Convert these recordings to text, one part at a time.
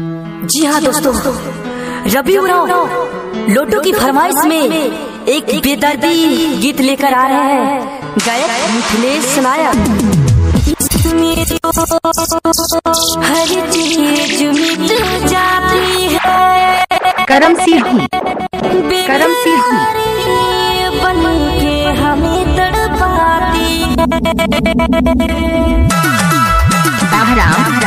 जी हाँ दोस्तों रबी उराव लोटो की फरमाइश में एक बेदर्दी गीत लेकर आ रहे हैं। गायक मिथिलेश नायक। हर चीज़ मिट जाती है। करम सीधी करम सीधी। बन के हमें तड़पाती बाहराम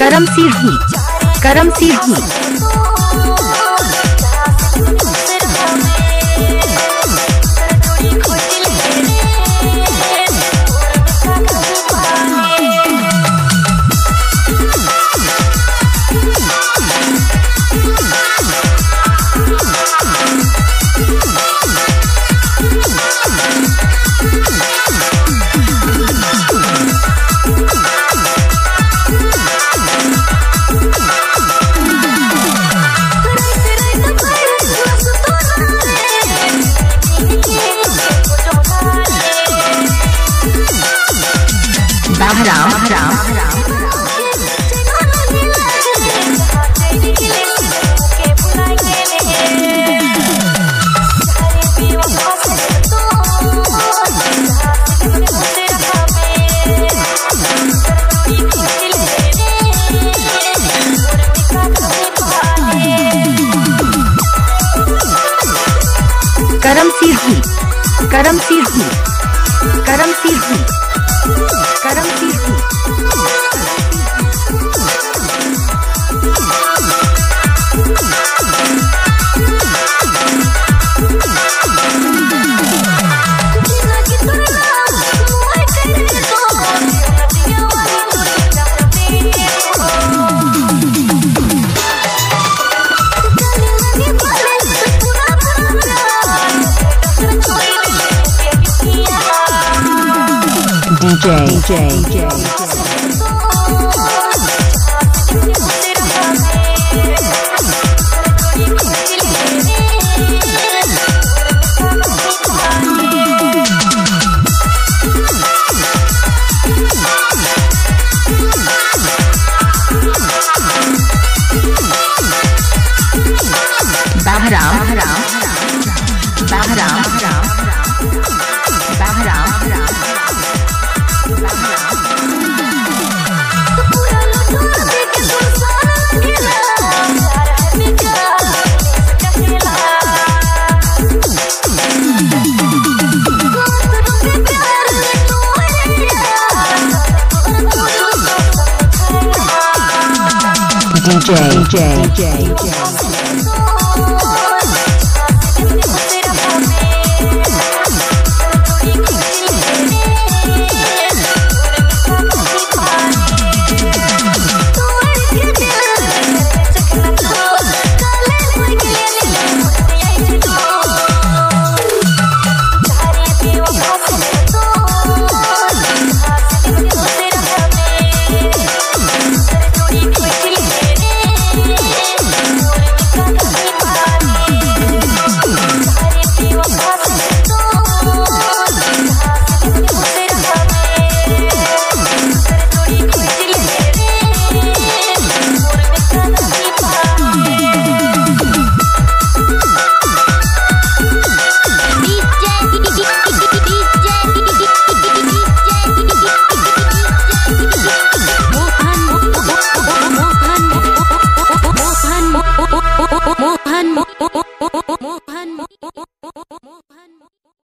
करम सिंह करम सीधी करम सीधी करम सीधी करम सीधी करम DJ. DJ. DJ. Bahram. Bahram. Bahram. Bahram. DJ. DJ. DJ.